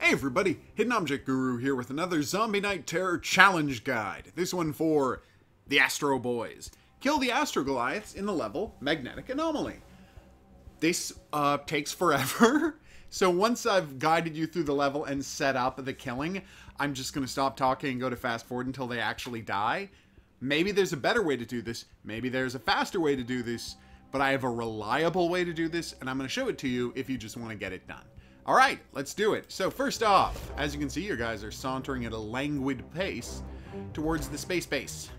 Hey everybody, Hidden Object Guru here with another Zombie Night Terror Challenge Guide. This one for the Astro Boys. Kill the Astro Goliaths in the level Magnetic Anomaly. This uh, takes forever, so once I've guided you through the level and set up the killing, I'm just going to stop talking and go to fast forward until they actually die. Maybe there's a better way to do this, maybe there's a faster way to do this, but I have a reliable way to do this, and I'm going to show it to you if you just want to get it done. All right, let's do it. So first off, as you can see, your guys are sauntering at a languid pace towards the space base.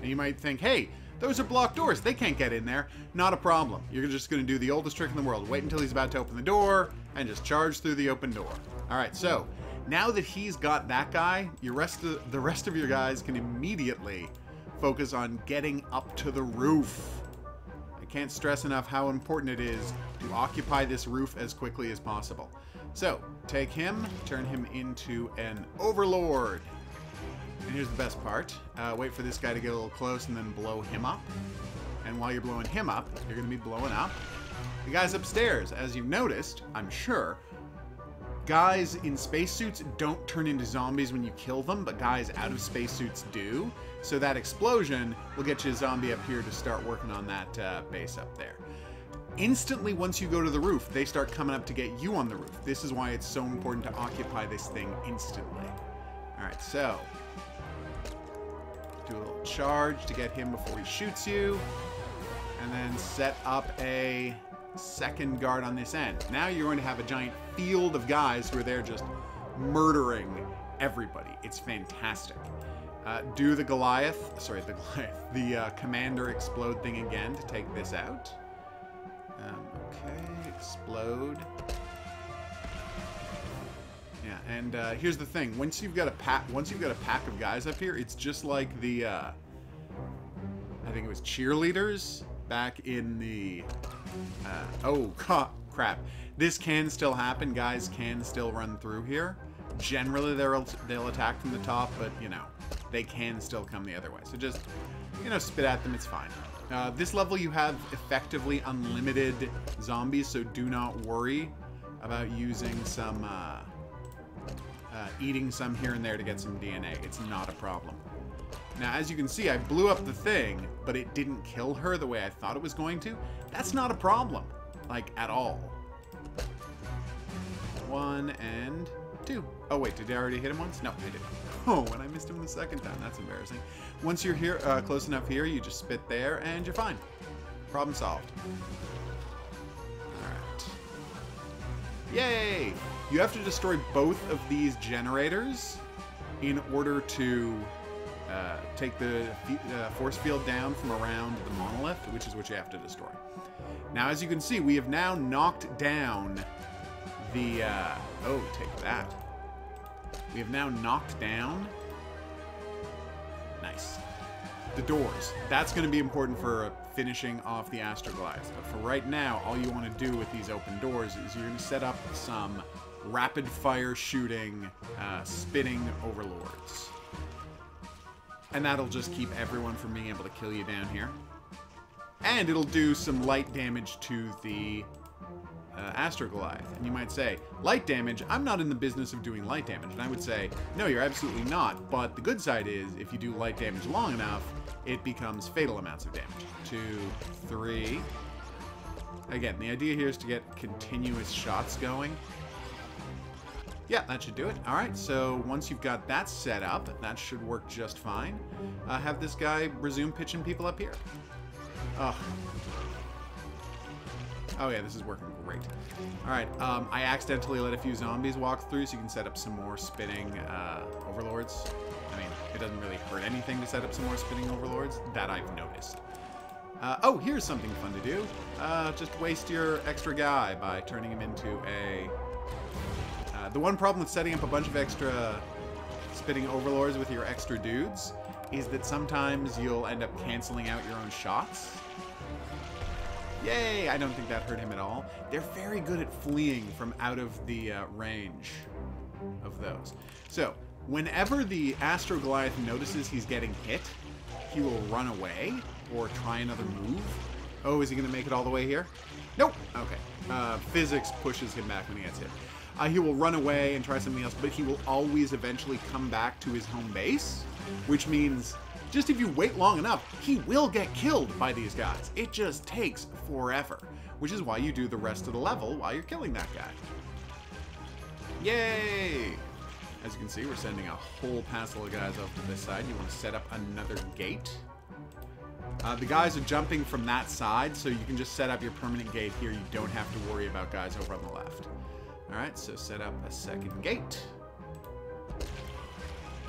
And you might think, hey, those are blocked doors. They can't get in there. Not a problem. You're just going to do the oldest trick in the world. Wait until he's about to open the door and just charge through the open door. All right, so now that he's got that guy, your rest of, the rest of your guys can immediately focus on getting up to the roof. Can't stress enough how important it is to occupy this roof as quickly as possible. So, take him, turn him into an overlord. And here's the best part. Uh, wait for this guy to get a little close and then blow him up. And while you're blowing him up, you're going to be blowing up the guys upstairs. As you've noticed, I'm sure, guys in spacesuits don't turn into zombies when you kill them, but guys out of spacesuits do. So that explosion will get you a zombie up here to start working on that uh, base up there instantly once you go to the roof, they start coming up to get you on the roof. This is why it's so important to occupy this thing instantly. Alright, so do a little charge to get him before he shoots you. And then set up a second guard on this end. Now you're going to have a giant field of guys who are there just murdering everybody. It's fantastic. Uh, do the Goliath, sorry, the Goliath, the uh, Commander explode thing again to take this out. Um, okay, explode. Yeah, and uh, here's the thing: once you've got a pack, once you've got a pack of guys up here, it's just like the, uh, I think it was cheerleaders back in the, uh, oh crap! This can still happen. Guys can still run through here. Generally, they'll they'll attack from the top, but you know, they can still come the other way. So just, you know, spit at them. It's fine. Uh, this level you have effectively unlimited zombies, so do not worry about using some, uh, uh, eating some here and there to get some DNA. It's not a problem. Now, as you can see, I blew up the thing, but it didn't kill her the way I thought it was going to. That's not a problem, like, at all. One and two. Oh, wait, did I already hit him once? No, I didn't. Oh, and I missed him the second time. That's embarrassing. Once you're here, uh, close enough here, you just spit there, and you're fine. Problem solved. Alright. Yay! You have to destroy both of these generators in order to uh, take the uh, force field down from around the monolith, which is what you have to destroy. Now, as you can see, we have now knocked down the... Uh, oh, take that. We have now knocked down... Nice. The doors. That's going to be important for finishing off the Astrogoliaths. But for right now, all you want to do with these open doors is you're going to set up some rapid fire shooting, uh, spinning overlords. And that'll just keep everyone from being able to kill you down here. And it'll do some light damage to the uh, Astrogoliath. And you might say, light damage? I'm not in the business of doing light damage. And I would say, no, you're absolutely not. But the good side is, if you do light damage long enough, it becomes fatal amounts of damage. Two, three. Again, the idea here is to get continuous shots going. Yeah, that should do it. All right, so once you've got that set up, that should work just fine. Uh, have this guy resume pitching people up here. Ugh, Oh yeah, this is working great. Alright, um, I accidentally let a few zombies walk through so you can set up some more spinning uh, overlords. I mean, it doesn't really hurt anything to set up some more spinning overlords. That I've noticed. Uh, oh, here's something fun to do. Uh, just waste your extra guy by turning him into a... The one problem with setting up a bunch of extra spitting overlords with your extra dudes is that sometimes you'll end up canceling out your own shots. Yay! I don't think that hurt him at all. They're very good at fleeing from out of the uh, range of those. So, whenever the Astro Goliath notices he's getting hit, he will run away or try another move. Oh, is he going to make it all the way here? Nope. Okay. Uh, physics pushes him back when he gets hit. Uh, he will run away and try something else, but he will always eventually come back to his home base, which means just if you wait long enough, he will get killed by these guys. It just takes forever, which is why you do the rest of the level while you're killing that guy. Yay! As you can see, we're sending a whole passel of guys over to this side. You want to set up another gate. Uh, the guys are jumping from that side, so you can just set up your permanent gate here. You don't have to worry about guys over on the left. Alright, so set up a second gate.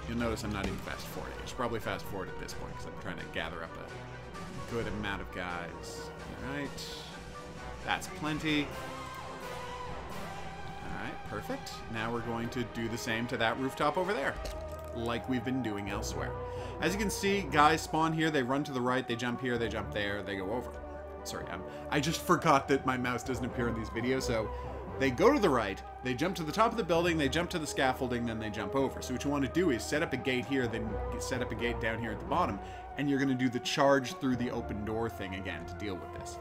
You'll notice I'm not even fast forwarding. I should probably fast forward at this point because I'm trying to gather up a good amount of guys. Alright. That's plenty. Alright, perfect. Now we're going to do the same to that rooftop over there, like we've been doing elsewhere. As you can see, guys spawn here, they run to the right, they jump here, they jump there, they go over. Sorry, I'm, I just forgot that my mouse doesn't appear in these videos, so they go to the right, they jump to the top of the building, they jump to the scaffolding, then they jump over. So what you want to do is set up a gate here, then set up a gate down here at the bottom, and you're going to do the charge through the open door thing again to deal with this.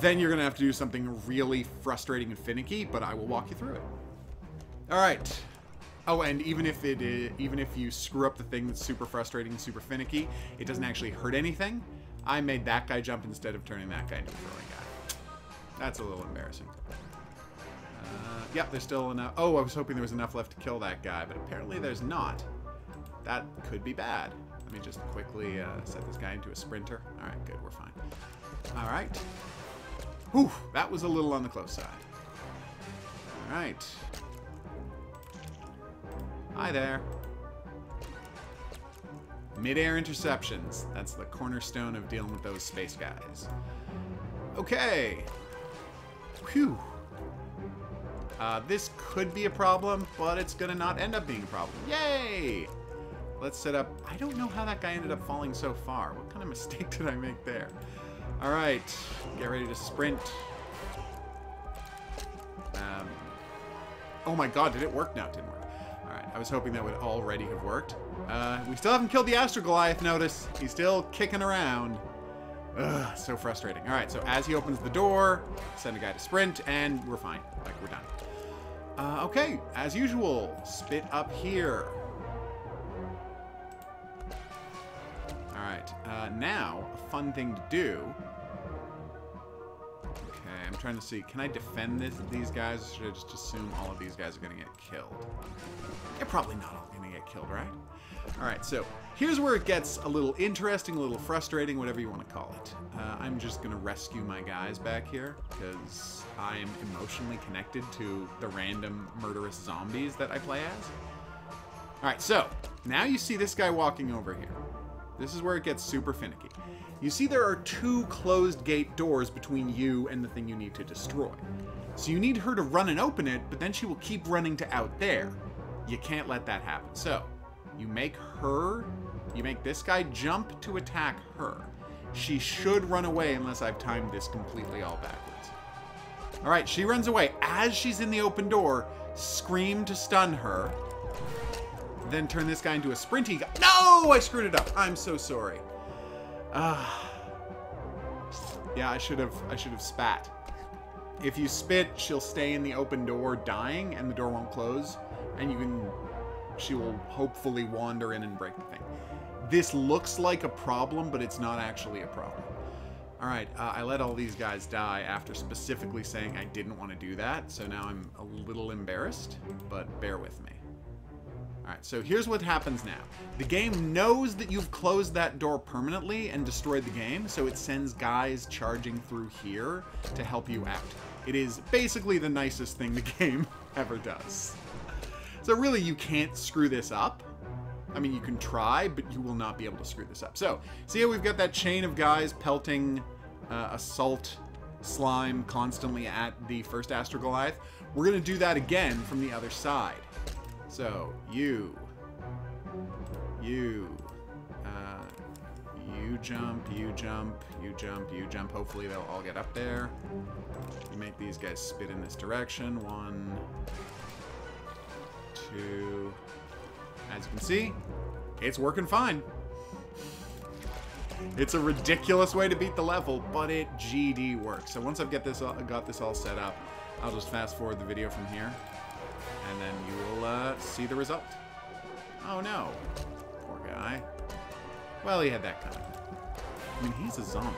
Then you're going to have to do something really frustrating and finicky, but I will walk you through it. All right. Oh, and even if it is, even if you screw up the thing that's super frustrating and super finicky, it doesn't actually hurt anything. I made that guy jump instead of turning that guy into a throwing guy. That's a little embarrassing. Uh, yeah, there's still enough. Oh, I was hoping there was enough left to kill that guy, but apparently there's not. That could be bad. Let me just quickly uh, set this guy into a sprinter. All right, good, we're fine. All right. Whew, that was a little on the close side. All right. Hi there. Mid-air interceptions. That's the cornerstone of dealing with those space guys. Okay. Whew. Uh, this could be a problem, but it's gonna not end up being a problem. Yay! Let's set up... I don't know how that guy ended up falling so far. What kind of mistake did I make there? Alright, get ready to sprint. Um, oh my god, did it work? No, it didn't work. Alright, I was hoping that would already have worked. Uh, we still haven't killed the Astro Goliath, notice. He's still kicking around. Ugh, so frustrating. All right, so as he opens the door, send a guy to sprint, and we're fine. Like, we're done. Uh, okay, as usual, spit up here. All right, uh, now, a fun thing to do. Okay, I'm trying to see, can I defend this, these guys, or should I just assume all of these guys are going to get killed? They're probably not all going to get killed, right? All right, so here's where it gets a little interesting, a little frustrating, whatever you want to call it. Uh, I'm just going to rescue my guys back here because I am emotionally connected to the random murderous zombies that I play as. All right, so now you see this guy walking over here. This is where it gets super finicky. You see there are two closed gate doors between you and the thing you need to destroy. So you need her to run and open it, but then she will keep running to out there. You can't let that happen. So you make her, you make this guy jump to attack her. She should run away unless I've timed this completely all backwards. All right, she runs away. As she's in the open door, scream to stun her. Then turn this guy into a sprinty guy. No, I screwed it up. I'm so sorry. Ah. Uh, yeah, I should have I should have spat. If you spit, she'll stay in the open door dying and the door won't close and you can she will hopefully wander in and break the thing. This looks like a problem, but it's not actually a problem. All right, uh, I let all these guys die after specifically saying I didn't want to do that, so now I'm a little embarrassed, but bear with me. All right, so here's what happens now. The game knows that you've closed that door permanently and destroyed the game, so it sends guys charging through here to help you out. It is basically the nicest thing the game ever does. So really, you can't screw this up. I mean, you can try, but you will not be able to screw this up. So, see how we've got that chain of guys pelting uh, assault slime constantly at the first Astro Goliath? We're going to do that again from the other side. So, you, you, uh, you jump, you jump, you jump, you jump. Hopefully they'll all get up there. You make these guys spit in this direction. One, As you can see, it's working fine. It's a ridiculous way to beat the level, but it GD works. So once I've get this all, got this all set up, I'll just fast forward the video from here, and then you will uh, see the result. Oh no. Poor guy. Well, he had that coming. I mean, he's a zombie.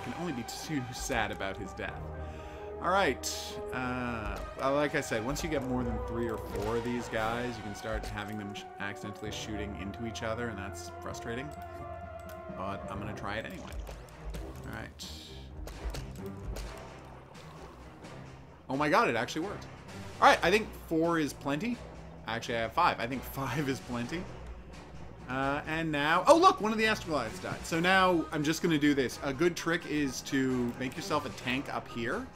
I can only be too sad about his death. Alright, uh, like I said, once you get more than three or four of these guys, you can start having them sh accidentally shooting into each other, and that's frustrating. But I'm going to try it anyway. Alright. Oh my god, it actually worked. Alright, I think four is plenty. Actually, I have five. I think five is plenty. Uh, and now... Oh, look! One of the Astrogoliaths died. So now, I'm just going to do this. A good trick is to make yourself a tank up here.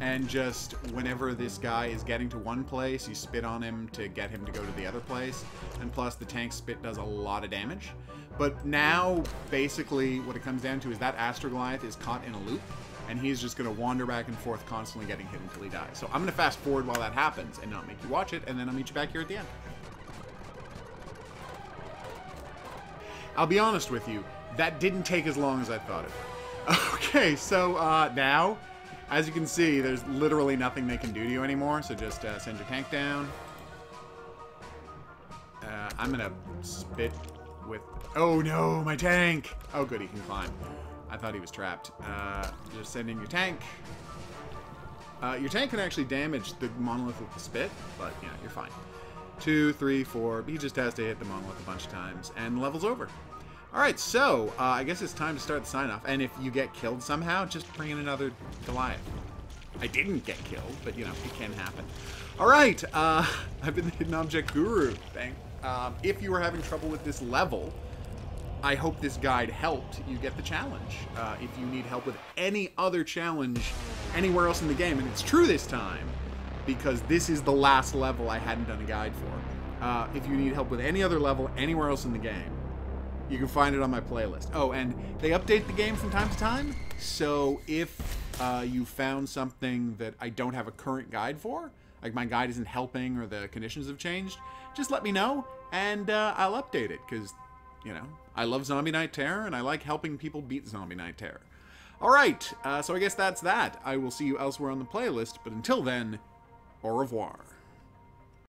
And just, whenever this guy is getting to one place, you spit on him to get him to go to the other place. And plus, the tank spit does a lot of damage. But now, basically, what it comes down to is that Astrogoliath is caught in a loop and he's just going to wander back and forth, constantly getting hit until he dies. So I'm going to fast forward while that happens and not make you watch it, and then I'll meet you back here at the end. I'll be honest with you, that didn't take as long as I thought it. Okay, so uh, now, as you can see, there's literally nothing they can do to you anymore, so just uh, send your tank down. Uh, I'm to spit with... Oh no, my tank! Oh good, he can climb. I thought he was trapped. Uh, just send in your tank. Uh, your tank can actually damage the monolith with the spit, but yeah, you're fine. Two, three, four. He just has to hit the monolith a bunch of times, and level's over. Alright, so, uh, I guess it's time to start the sign-off. And if you get killed somehow, just bring in another Goliath. I didn't get killed, but, you know, it can happen. Alright, uh, I've been the Hidden Object Guru. Thank. Um, if you were having trouble with this level, I hope this guide helped you get the challenge. Uh, if you need help with any other challenge anywhere else in the game, and it's true this time, because this is the last level I hadn't done a guide for. Uh, if you need help with any other level anywhere else in the game, you can find it on my playlist. Oh, and they update the game from time to time, so if uh, you found something that I don't have a current guide for, like my guide isn't helping or the conditions have changed, just let me know, and uh, I'll update it, because you know, I love Zombie Night Terror, and I like helping people beat Zombie Night Terror. Alright, uh, so I guess that's that. I will see you elsewhere on the playlist, but until then, au revoir.